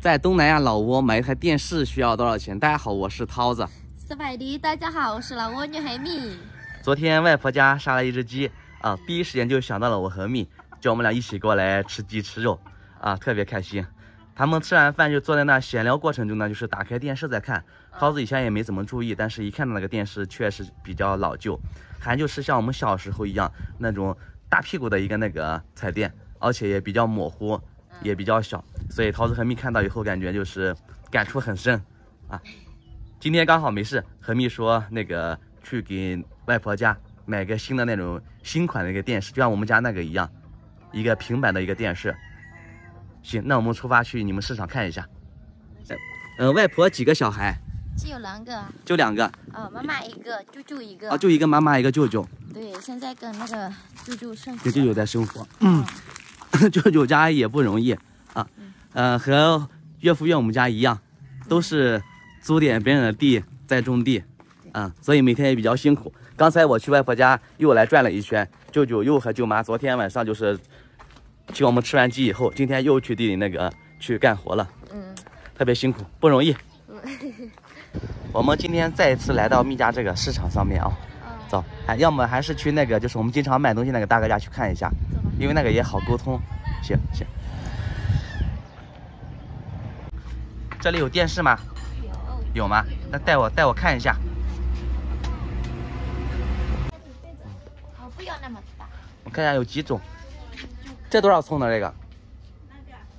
在东南亚老挝买一台电视需要多少钱？大家好，我是涛子。斯百迪，大家好，我是老挝女孩蜜。昨天外婆家杀了一只鸡啊，第一时间就想到了我和蜜，叫我们俩一起过来吃鸡吃肉啊，特别开心。他们吃完饭就坐在那闲聊过程中呢，就是打开电视在看。涛子以前也没怎么注意，但是一看到那个电视确实比较老旧，还就是像我们小时候一样那种大屁股的一个那个彩电，而且也比较模糊，也比较小，所以桃子和蜜看到以后感觉就是感触很深啊。今天刚好没事，和蜜说那个去给外婆家买个新的那种新款的一个电视，就像我们家那个一样，一个平板的一个电视。行，那我们出发去你们市场看一下。嗯，外婆几个小孩？只有两个。就两个。哦，妈妈一个，舅舅一个。啊，就一个妈妈，一个舅舅。对，现在跟那个舅舅生活。跟舅舅在生活。嗯。舅舅家也不容易啊。嗯。和岳父岳母家一样，都是租点别人的地在种地。嗯。所以每天也比较辛苦。刚才我去外婆家又来转了一圈，舅舅又和舅妈昨天晚上就是。请我们吃完鸡以后，今天又去地里那个去干活了，嗯，特别辛苦，不容易。我们今天再一次来到蜜家这个市场上面啊，走，哎要么还是去那个就是我们经常买东西那个大哥家去看一下，因为那个也好沟通。行行。这里有电视吗？有。有吗？那带我带我看一下。我不要那么大。我看一下有几种。这多少寸的这个？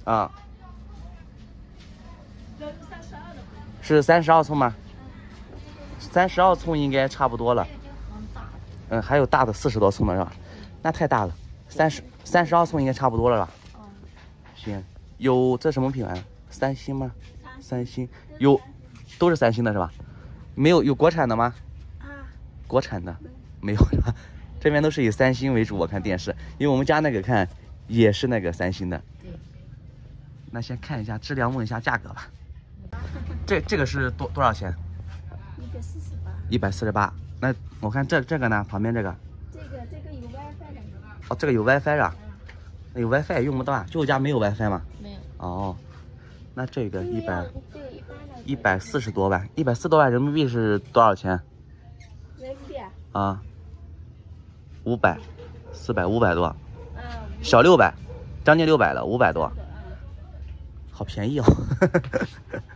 啊，是三十二寸吗？三十二寸应该差不多了。嗯，还有大的四十多寸的是吧？那太大了，三十三十二寸应该差不多了吧？行，有这什么品牌？三星吗？三星有，都是三星的是吧？没有有国产的吗？啊，国产的没有是吧？这边都是以三星为主，我看电视，因为我们家那个看。也是那个三星的，对。那先看一下质量，问一下价格吧。这这个是多多少钱？一百四十八。一百四十八。那我看这这个呢？旁边这个？这个这个有 WiFi 的。哦，这个有 WiFi 啊？有 WiFi 也用不到啊？就我家没有 WiFi 吗？没有。哦，那这个一百一百四十多万，一百四多万人民币是多少钱？人民币啊？啊，五百，四百五百多。小六百，将近六百了，五百多，好便宜哦。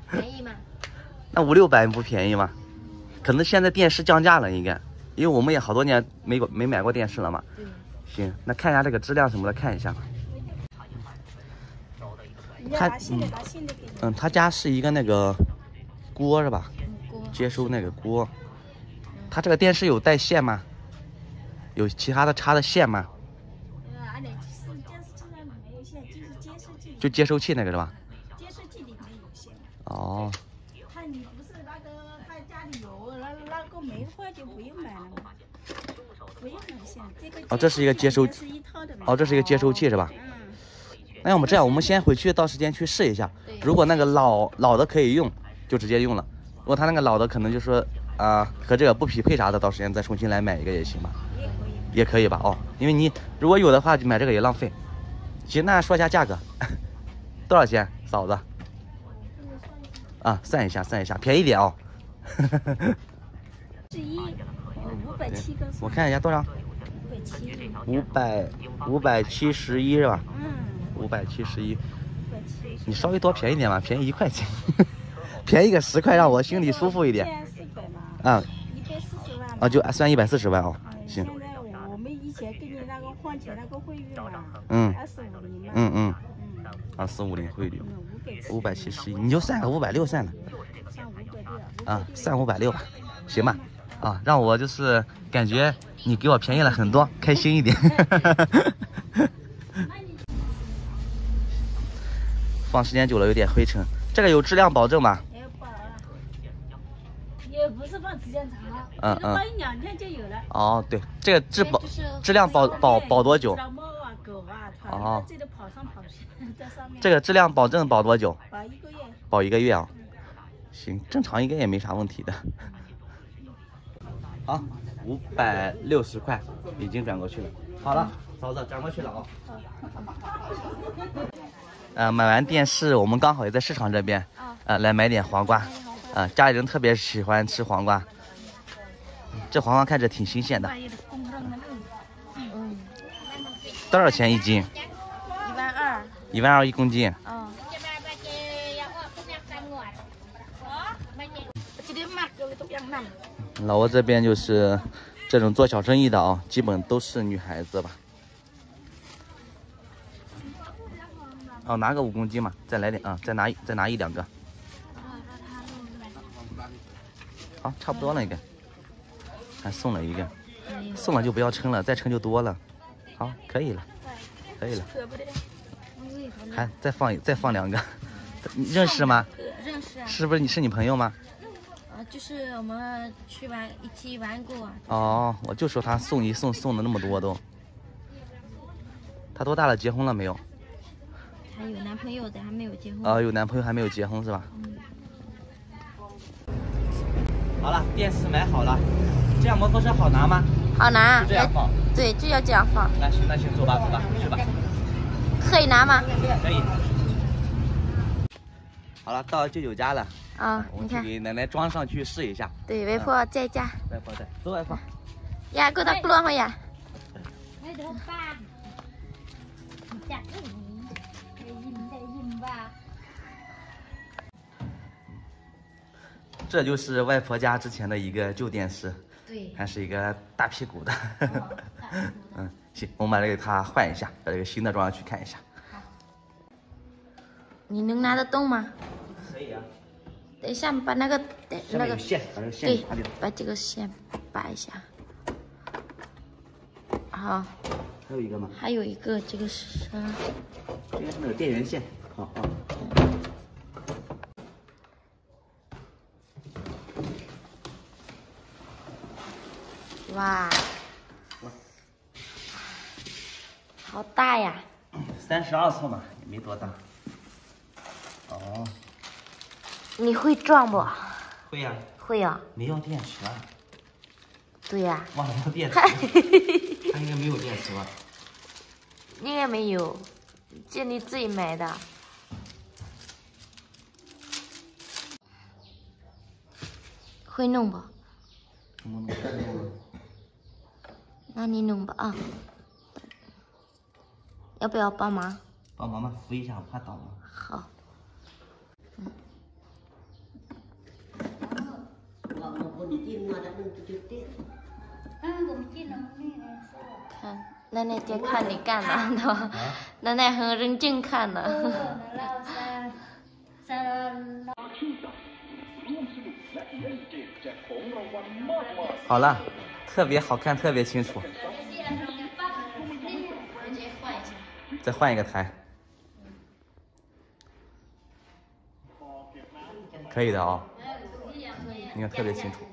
便宜吗？那五六百不便宜吗？可能现在电视降价了，应该，因为我们也好多年没没买过电视了嘛。行，那看一下这个质量什么的，看一下。他嗯嗯，他家是一个那个锅是吧？接收那个锅。他这个电视有带线吗？有其他的插的线吗？就接收器那个是吧？接收器里面有线。哦。看你不是那个他家里有，那那个没的话就不用买了嘛。不用买线，这个。哦，这是一个接收。哦，这是一个接收器是吧？嗯。那要么这样，我们先回去到时间去试一下。如果那个老老的可以用，就直接用了。如果他那个老的可能就说啊和这个不匹配啥的，到时间再重新来买一个也行吧。也可以。吧？哦，因为你如果有的话，就买这个也浪费。行，那说一下价格。多少钱，嫂子？啊，算一下，算一下，便宜点哦。十一，五百七个。我看一下多少？五百七。五百五百七十一是吧？嗯。五百七十一。你稍微多便宜点嘛，便宜一块钱，便宜个十块，让我心里舒服一点。啊。一百四十万。啊，就算一百四十万哦。行。现在我们以前给你那个换钱那个汇率嘛，嗯，二四五零嗯嗯。二四五零汇率，五百七十一，你就算个五百六算了。啊，算五百六吧，行吧。啊，让我就是感觉你给我便宜了很多，开心一点。放时间久了有点灰尘。这个有质量保证吗？也不是放时间长，嗯嗯，放一两天就有了。哦，对，这个质保质量保保保多久？猫啊狗啊哦，这个跑上跑去在上面。这个质量保证保多久？保一个月。保一个月啊？行，正常应该也没啥问题的。好，五百六十块已经转过去了。好了，嫂子转过去了啊。呃，买完电视，我们刚好也在市场这边，啊，呃，来买点黄瓜。呃，家里人特别喜欢吃黄瓜，这黄瓜看着挺新鲜的。嗯，多少钱一斤？一万二。一万二一公斤。嗯。老挝这边就是这种做小生意的啊，基本都是女孩子吧。哦，拿个五公斤嘛，再来点啊，再拿再拿一两个。好，差不多了应该。还送了一个，送了就不要称了，再称就多了。好，可以了，可以了。还再放一再放两个，你认识吗？认识啊。是不是你是你朋友吗？啊，就是我们去玩一起玩过。哦，我就说他送一送送的那么多都。他多大了？结婚了没有？他有男朋友的，还没有结婚。呃，有男朋友还没有结婚是吧？嗯。好了，电视买好了，这样摩托车好拿吗？好拿。就这样放。对，就要这样放。那行，那行，走吧，走吧，去吧。可以拿吗？可以。好了，到舅舅家了。啊，你看。给奶奶装上去试一下。对，外婆在家。外婆在，走外婆。呀，给他装好呀。这就是外婆家之前的一个旧电视，对，还是一个大屁股的。嗯，行，我们把这个它换一下，把这个新的装上去看一下。好。你能拿得动吗？可以啊。等一下，把那个那个线，把这个线对，把这个线拔一下。好。还有一个吗？还有一个，这个是啥？这个是那个电源线。好好。哇，好大呀！三十二寸嘛，也没多大。哦，你会撞不？会呀。会呀。没要电池啊？对呀。忘了要电池。他应该没有电池吧？应该没有，这你自己买的。会弄不？怎么弄？那你弄吧啊，要不要帮忙？帮忙嘛，扶一下，我怕倒了。好。嗯。看，奶奶在看你干呢，对吧？奶奶很认真看呢。好了。特别好看，特别清楚。再换一个台。可以的啊。你看特别清楚。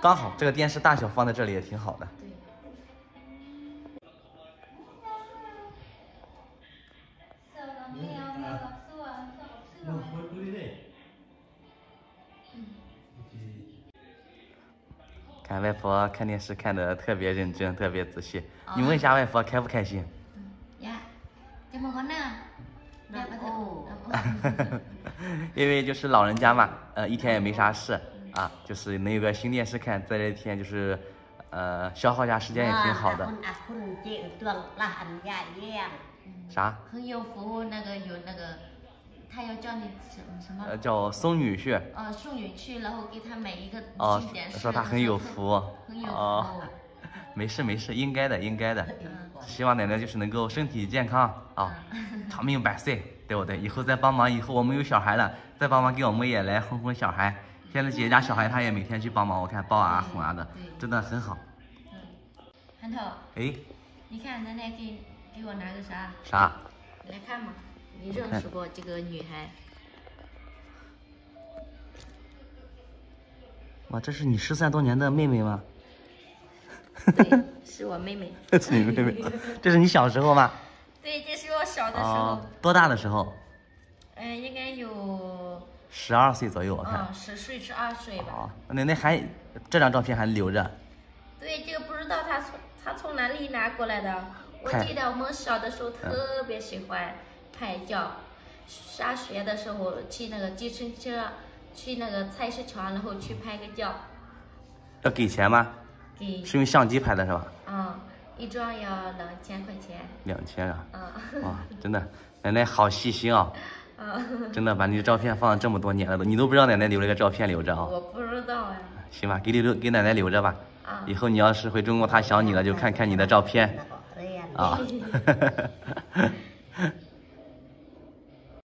刚好这个电视大小放在这里也挺好的。看外婆看电视看的特别认真，特别仔细。你问一下外婆开不开心？呀，这么呢？因为就是老人家嘛，呃，一天也没啥事啊，就是能有个新电视看，在这一天就是，呃，消耗一下时间也挺好的。啥？很有福，那个有那个。他要叫你什什么？呃，叫送女婿。哦，送女婿，然后给他买一个新电视。说他很有福。很有福。没事没事，应该的应该的。希望奶奶就是能够身体健康啊，长命百岁，对不对？以后再帮忙，以后我们有小孩了，再帮忙给我们也来哄哄小孩。现在姐姐家小孩，他也每天去帮忙，我看抱啊哄啊的，真的很好。嗯韩头。哎。你看奶奶给给我拿个啥？啥？来看嘛。你认识过这个女孩？哇，这是你失散多年的妹妹吗？对，是我妹妹。是你妹妹？这是你小时候吗？对，这是我小的时候。多大的时候？嗯，应该有十二岁左右，我看。十岁十二岁吧。哦，奶奶还这张照片还留着。对，这个不知道他从他从哪里拿过来的。我记得我们小的时候特别喜欢拍照，上学的时候去那个计程车，去那个菜市场，然后去拍个照。要给钱吗？给。是用相机拍的是吧？嗯，一张要两千块钱。两千啊？嗯。哇，真的，奶奶好细心啊。嗯。真的把你的照片放了这么多年了都，你都不知道奶奶留了个照片留着啊？我不知道呀。行吧，给留留给奶奶留着吧。啊。以后你要是回中国，她想你了，就看看你的照片。啊。